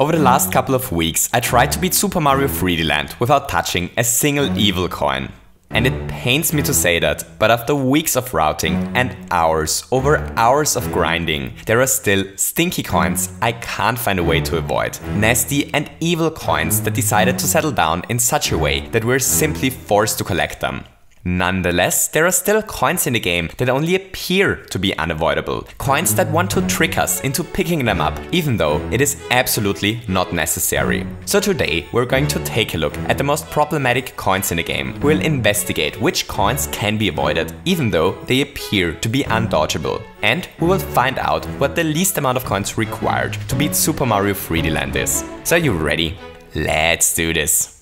Over the last couple of weeks, I tried to beat Super Mario 3D Land without touching a single evil coin. And it pains me to say that, but after weeks of routing and hours over hours of grinding, there are still stinky coins I can't find a way to avoid. Nasty and evil coins that decided to settle down in such a way that we're simply forced to collect them. Nonetheless, there are still coins in the game that only appear to be unavoidable. Coins that want to trick us into picking them up, even though it is absolutely not necessary. So today, we're going to take a look at the most problematic coins in the game. We'll investigate which coins can be avoided, even though they appear to be undodgeable. And we will find out what the least amount of coins required to beat Super Mario 3D Land is. So are you ready? Let's do this!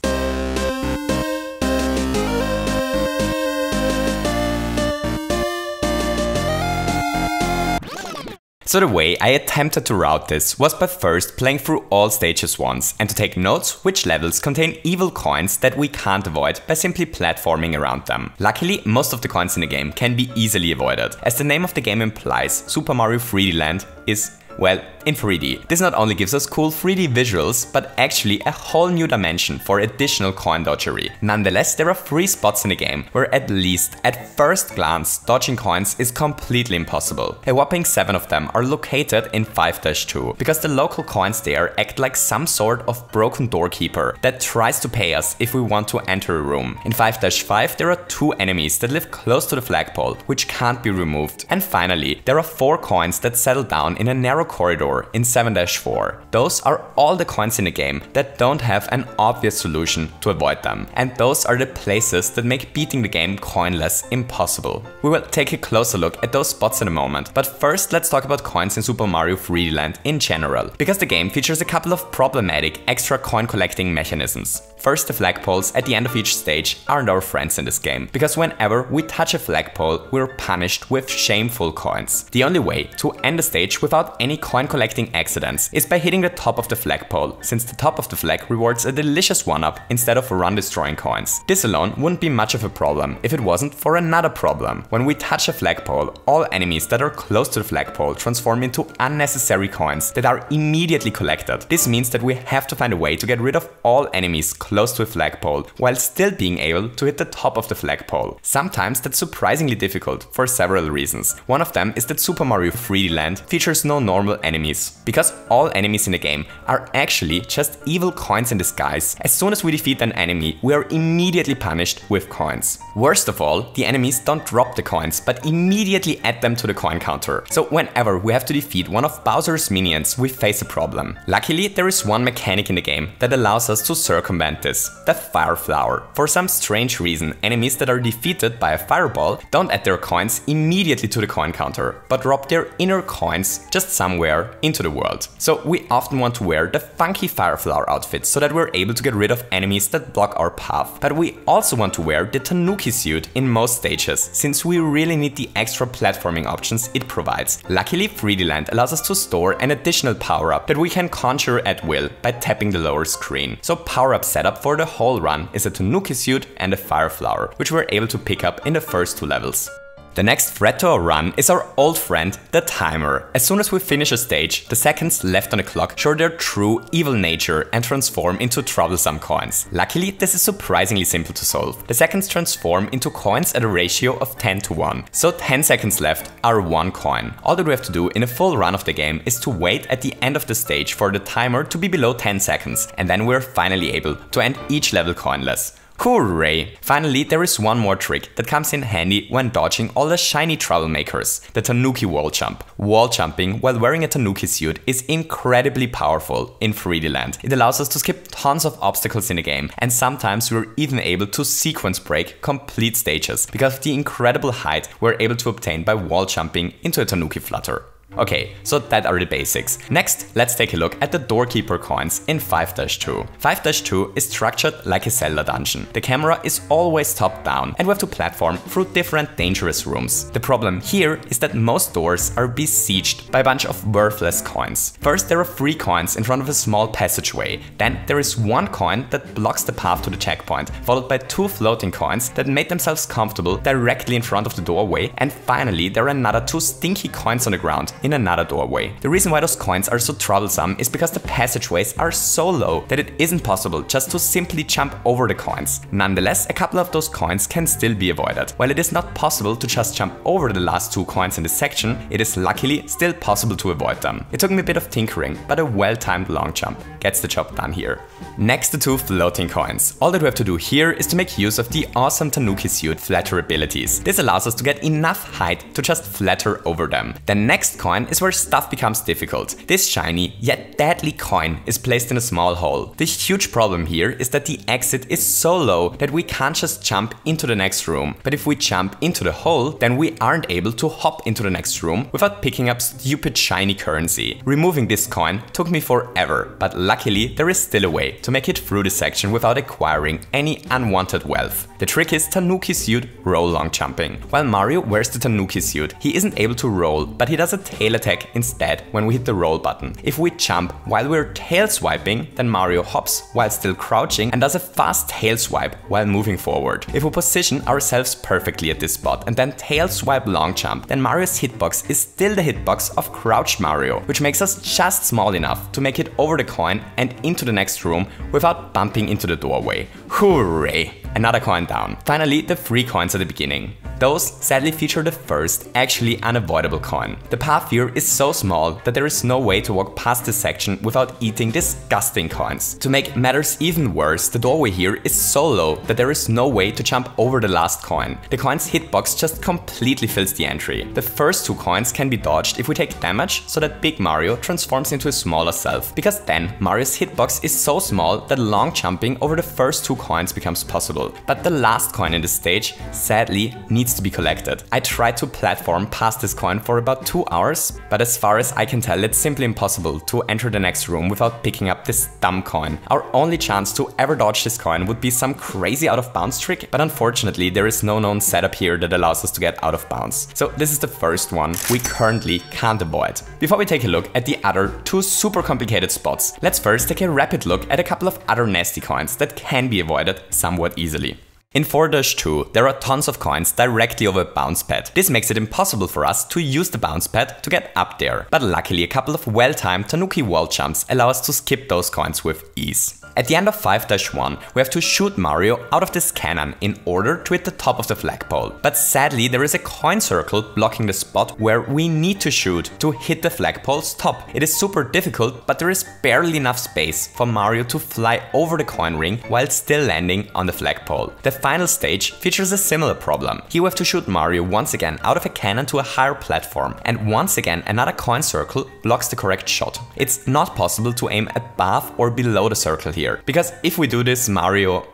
So the way I attempted to route this was by first playing through all stages once and to take notes which levels contain evil coins that we can't avoid by simply platforming around them. Luckily, most of the coins in the game can be easily avoided. As the name of the game implies, Super Mario 3D Land is well, in 3D. This not only gives us cool 3D visuals, but actually a whole new dimension for additional coin dodgery. Nonetheless, there are three spots in the game where at least at first glance dodging coins is completely impossible. A whopping 7 of them are located in 5-2, because the local coins there act like some sort of broken doorkeeper that tries to pay us if we want to enter a room. In 5-5 there are two enemies that live close to the flagpole, which can't be removed. And finally, there are four coins that settle down in a narrow corridor in 7-4. Those are all the coins in the game that don't have an obvious solution to avoid them. And those are the places that make beating the game coinless impossible. We will take a closer look at those spots in a moment, but first let's talk about coins in Super Mario 3D Land in general, because the game features a couple of problematic extra coin collecting mechanisms. First, the flagpoles at the end of each stage aren't our friends in this game, because whenever we touch a flagpole, we're punished with shameful coins. The only way to end a stage without any coin collection collecting accidents is by hitting the top of the flagpole, since the top of the flag rewards a delicious 1-up instead of run destroying coins. This alone wouldn't be much of a problem if it wasn't for another problem. When we touch a flagpole, all enemies that are close to the flagpole transform into unnecessary coins that are immediately collected. This means that we have to find a way to get rid of all enemies close to a flagpole, while still being able to hit the top of the flagpole. Sometimes that's surprisingly difficult, for several reasons. One of them is that Super Mario 3D Land features no normal enemies, because all enemies in the game are actually just evil coins in disguise. As soon as we defeat an enemy, we are immediately punished with coins. Worst of all, the enemies don't drop the coins, but immediately add them to the coin counter. So whenever we have to defeat one of Bowser's minions, we face a problem. Luckily, there is one mechanic in the game that allows us to circumvent this, the Fire Flower. For some strange reason, enemies that are defeated by a fireball don't add their coins immediately to the coin counter, but drop their inner coins just somewhere into the world. So we often want to wear the funky Fire Flower outfit so that we're able to get rid of enemies that block our path. But we also want to wear the Tanuki suit in most stages, since we really need the extra platforming options it provides. Luckily 3D Land allows us to store an additional power-up that we can conjure at will by tapping the lower screen. So power-up setup for the whole run is a Tanuki suit and a Fire Flower, which we're able to pick up in the first two levels. The next threat to our run is our old friend, the timer. As soon as we finish a stage, the seconds left on the clock show their true evil nature and transform into troublesome coins. Luckily, this is surprisingly simple to solve. The seconds transform into coins at a ratio of 10 to 1, so 10 seconds left are 1 coin. All that we have to do in a full run of the game is to wait at the end of the stage for the timer to be below 10 seconds, and then we're finally able to end each level coinless. Hooray! Finally, there is one more trick that comes in handy when dodging all the shiny troublemakers, the Tanuki wall jump. Wall jumping while wearing a Tanuki suit is incredibly powerful in 3D Land. It allows us to skip tons of obstacles in the game, and sometimes we're even able to sequence break complete stages because of the incredible height we're able to obtain by wall jumping into a Tanuki flutter. Okay, so that are the basics. Next, let's take a look at the Doorkeeper coins in 5-2. 5-2 is structured like a Zelda dungeon. The camera is always top down and we have to platform through different dangerous rooms. The problem here is that most doors are besieged by a bunch of worthless coins. First there are three coins in front of a small passageway, then there is one coin that blocks the path to the checkpoint, followed by two floating coins that made themselves comfortable directly in front of the doorway, and finally there are another two stinky coins on the ground in another doorway. The reason why those coins are so troublesome is because the passageways are so low that it isn't possible just to simply jump over the coins. Nonetheless, a couple of those coins can still be avoided. While it is not possible to just jump over the last two coins in this section, it is luckily still possible to avoid them. It took me a bit of tinkering, but a well-timed long jump gets the job done here. Next to two floating coins. All that we have to do here is to make use of the awesome Tanuki suit flatter abilities. This allows us to get enough height to just flatter over them. The next coin is where stuff becomes difficult. This shiny yet deadly coin is placed in a small hole. The huge problem here is that the exit is so low that we can't just jump into the next room. But if we jump into the hole, then we aren't able to hop into the next room without picking up stupid shiny currency. Removing this coin took me forever, but luckily there is still a way to make it through the section without acquiring any unwanted wealth. The trick is Tanuki suit roll long jumping. While Mario wears the Tanuki suit, he isn't able to roll, but he does a tail attack instead when we hit the roll button. If we jump while we're tail swiping, then Mario hops while still crouching and does a fast tail swipe while moving forward. If we position ourselves perfectly at this spot and then tail swipe long jump, then Mario's hitbox is still the hitbox of crouched Mario, which makes us just small enough to make it over the coin and into the next room without bumping into the doorway. Hooray! Another coin down. Finally, the three coins at the beginning. Those sadly feature the first, actually unavoidable coin. The path here is so small that there is no way to walk past this section without eating disgusting coins. To make matters even worse, the doorway here is so low that there is no way to jump over the last coin. The coin's hitbox just completely fills the entry. The first two coins can be dodged if we take damage so that Big Mario transforms into a smaller self, because then Mario's hitbox is so small that long jumping over the first two coins becomes possible. But the last coin in this stage, sadly, needs to be collected. I tried to platform past this coin for about 2 hours, but as far as I can tell it's simply impossible to enter the next room without picking up this dumb coin. Our only chance to ever dodge this coin would be some crazy out of bounds trick, but unfortunately there is no known setup here that allows us to get out of bounds. So this is the first one we currently can't avoid. Before we take a look at the other two super complicated spots, let's first take a rapid look at a couple of other nasty coins that can be avoided somewhat easily. In 4-2, there are tons of coins directly over a bounce pad. This makes it impossible for us to use the bounce pad to get up there, but luckily a couple of well-timed Tanuki wall jumps allow us to skip those coins with ease. At the end of 5-1, we have to shoot Mario out of this cannon in order to hit the top of the flagpole. But sadly, there is a coin circle blocking the spot where we need to shoot to hit the flagpole's top. It is super difficult, but there is barely enough space for Mario to fly over the coin ring while still landing on the flagpole. The final stage features a similar problem. Here we have to shoot Mario once again out of a cannon to a higher platform, and once again another coin circle blocks the correct shot. It's not possible to aim above or below the circle here here. Because if we do this, Mario,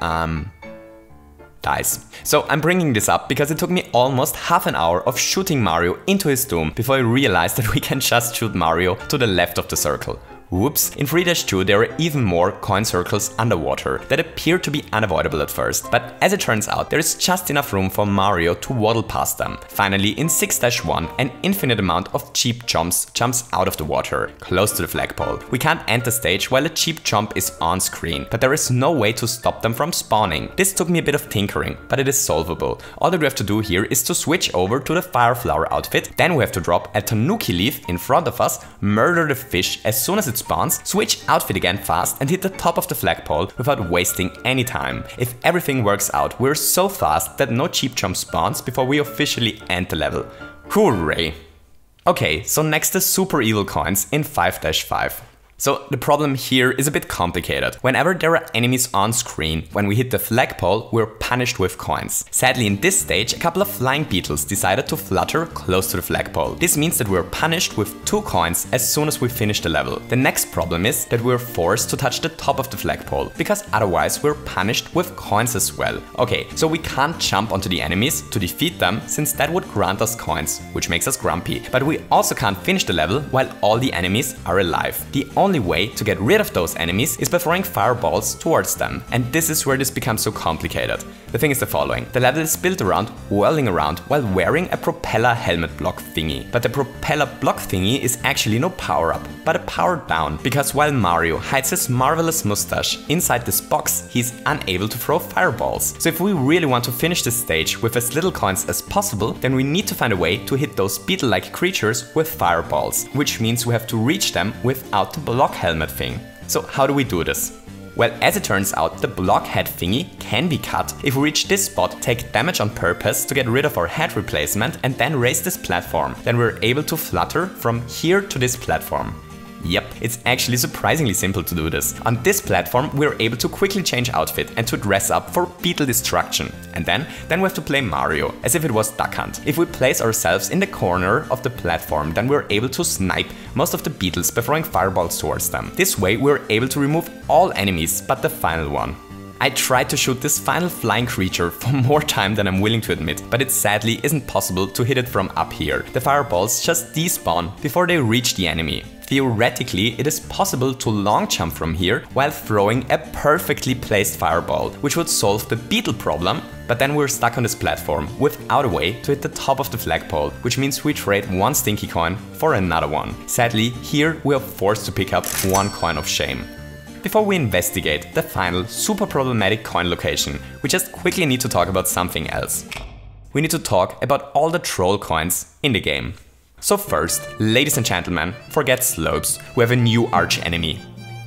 um, dies. So I'm bringing this up because it took me almost half an hour of shooting Mario into his tomb before I realized that we can just shoot Mario to the left of the circle. Whoops, in 3-2 there are even more coin circles underwater that appear to be unavoidable at first, but as it turns out there is just enough room for Mario to waddle past them. Finally in 6-1 an infinite amount of Cheep Cheeps jumps out of the water, close to the flagpole. We can't end the stage while a Cheep Cheep is on screen, but there is no way to stop them from spawning. This took me a bit of tinkering, but it is solvable. All that we have to do here is to switch over to the fire flower outfit, then we have to drop a tanuki leaf in front of us, murder the fish as soon as it's spawns, switch outfit again fast and hit the top of the flagpole without wasting any time. If everything works out, we're so fast that no Cheep Cheep spawns before we officially end the level. Hooray! Okay, so next the super evil coins in 5-5. So the problem here is a bit complicated. Whenever there are enemies on screen, when we hit the flagpole, we're punished with coins. Sadly in this stage, a couple of flying beetles decided to flutter close to the flagpole. This means that we're punished with two coins as soon as we finish the level. The next problem is that we're forced to touch the top of the flagpole, because otherwise we're punished with coins as well. Okay, so we can't jump onto the enemies to defeat them, since that would grant us coins, which makes us grumpy. But we also can't finish the level while all the enemies are alive. The only only way to get rid of those enemies is by throwing fireballs towards them. And this is where this becomes so complicated. The thing is the following. The level is built around whirling around while wearing a propeller helmet block thingy. But the propeller block thingy is actually no power up, but a power down. Because while Mario hides his marvelous mustache inside this box, he's unable to throw fireballs. So if we really want to finish this stage with as little coins as possible, then we need to find a way to hit those beetle-like creatures with fireballs, which means we have to reach them without the block helmet thing. So how do we do this? Well, as it turns out, the block head thingy can be cut if we reach this spot, take damage on purpose to get rid of our head replacement and then raise this platform. Then we're able to flutter from here to this platform. It's actually surprisingly simple to do this. On this platform, we're able to quickly change outfit and to dress up for beetle destruction. And then, then we have to play Mario, as if it was Duck Hunt. If we place ourselves in the corner of the platform, then we're able to snipe most of the beetles by throwing fireballs towards them. This way, we're able to remove all enemies but the final one. I tried to shoot this final flying creature for more time than I'm willing to admit, but it sadly isn't possible to hit it from up here. The fireballs just despawn before they reach the enemy. Theoretically, it is possible to long jump from here while throwing a perfectly placed fireball, which would solve the beetle problem, but then we're stuck on this platform without a way to hit the top of the flagpole, which means we trade one stinky coin for another one. Sadly, here we are forced to pick up one coin of shame. Before we investigate the final super problematic coin location, we just quickly need to talk about something else. We need to talk about all the troll coins in the game. So first, ladies and gentlemen, forget slopes, we have a new arch enemy,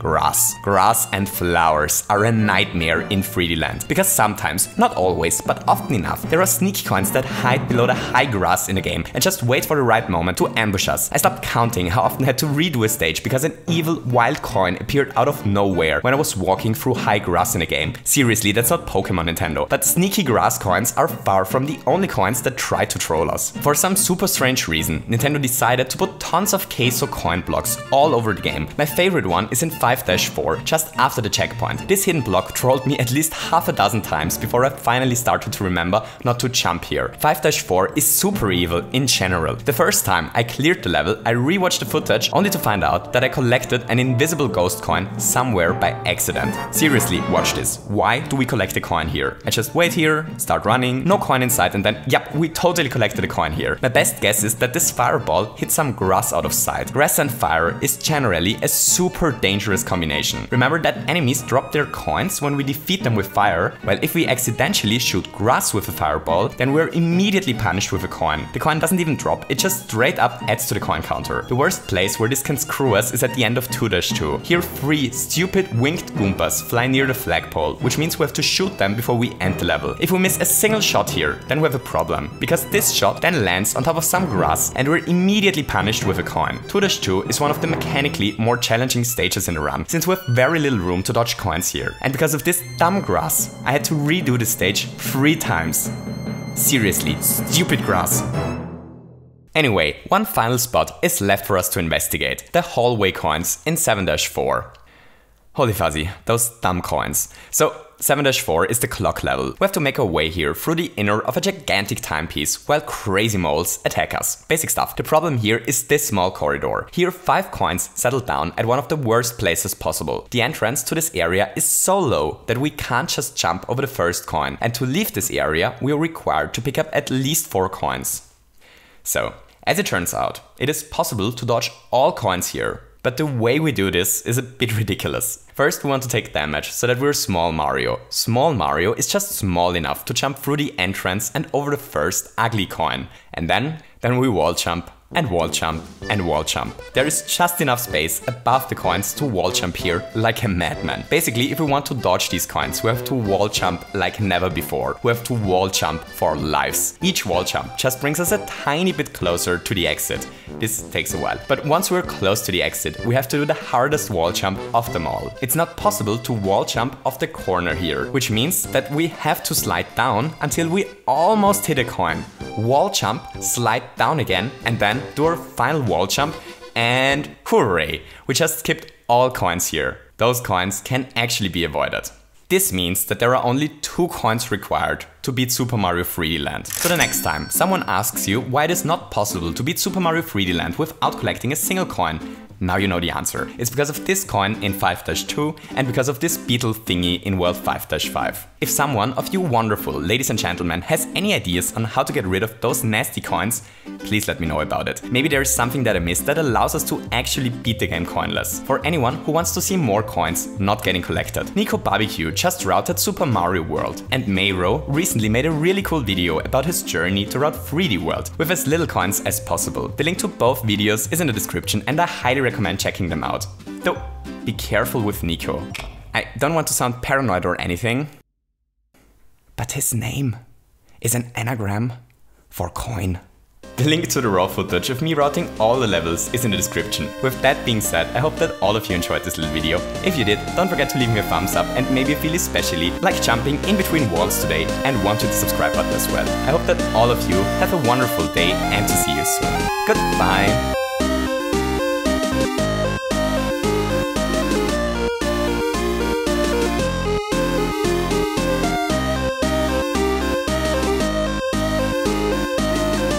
grass. Grass and flowers are a nightmare in 3D land. Because sometimes, not always, but often enough, there are sneaky coins that hide below the high grass in the game and just wait for the right moment to ambush us. I stopped counting how often I had to redo a stage because an evil wild coin appeared out of nowhere when I was walking through high grass in a game. Seriously, that's not Pokemon Nintendo. But sneaky grass coins are far from the only coins that try to troll us. For some super strange reason, Nintendo decided to put tons of queso coin blocks all over the game. My favorite one is in 5-4, just after the checkpoint. This hidden block trolled me at least half a dozen times before I finally started to remember not to jump here. 5-4 is super evil in general. The first time I cleared the level, I rewatched the footage only to find out that I collected an invisible ghost coin somewhere by accident. Seriously, watch this. Why do we collect a coin here? I just wait here, start running, no coin inside and then, yep, we totally collected a coin here. My best guess is that this fireball hit some grass out of sight. Grass and fire is generally a super dangerous combination. Remember that enemies drop their coins when we defeat them with fire? Well, if we accidentally shoot grass with a fireball, then we're immediately punished with a coin. The coin doesn't even drop, it just straight up adds to the coin counter. The worst place where this can screw us is at the end of 2-2. Here three stupid winged Goombas fly near the flagpole, which means we have to shoot them before we end the level. If we miss a single shot here, then we have a problem, because this shot then lands on top of some grass and we're immediately punished with a coin. 2-2 is one of the mechanically more challenging stages in the since we have very little room to dodge coins here. And because of this dumb grass, I had to redo the stage three times. Seriously, stupid grass. Anyway, one final spot is left for us to investigate, the hallway coins in 7-4. Holy fuzzy, those dumb coins. So 7-4 is the clock level. We have to make our way here through the inner of a gigantic timepiece while crazy moles attack us. Basic stuff. The problem here is this small corridor. Here 5 coins settle down at one of the worst places possible. The entrance to this area is so low that we can't just jump over the first coin and to leave this area we are required to pick up at least 4 coins. So, as it turns out, it is possible to dodge all coins here, but the way we do this is a bit ridiculous. First we want to take damage so that we're small Mario. Small Mario is just small enough to jump through the entrance and over the first ugly coin. And then, then we wall jump and wall jump and wall jump. There is just enough space above the coins to wall jump here like a madman. Basically, if we want to dodge these coins, we have to wall jump like never before. We have to wall jump for lives. Each wall jump just brings us a tiny bit closer to the exit. This takes a while. But once we're close to the exit, we have to do the hardest wall jump of them all. It's not possible to wall jump off the corner here, which means that we have to slide down until we almost hit a coin. Wall jump, slide down again, and then do our final wall jump, and hooray! We just skipped all coins here. Those coins can actually be avoided. This means that there are only two coins required to beat Super Mario 3D Land. So the next time someone asks you why it is not possible to beat Super Mario 3D Land without collecting a single coin, Now you know the answer. It's because of this coin in 5-2 and because of this beetle thingy in World 5-5. If someone of you wonderful ladies and gentlemen has any ideas on how to get rid of those nasty coins, please let me know about it. Maybe there is something that I missed that allows us to actually beat the game coinless. For anyone who wants to see more coins not getting collected. Nico Barbecue just routed Super Mario World and Mayro recently made a really cool video about his journey to route 3D World with as little coins as possible. The link to both videos is in the description and I highly recommend checking them out. Though, be careful with Nico. I don't want to sound paranoid or anything, but his name is an anagram for coin. The link to the raw footage of me routing all the levels is in the description. With that being said, I hope that all of you enjoyed this little video. If you did, don't forget to leave me a thumbs up and maybe feel especially like jumping in between walls today and want to the subscribe button as well. I hope that all of you have a wonderful day and to see you soon. Goodbye!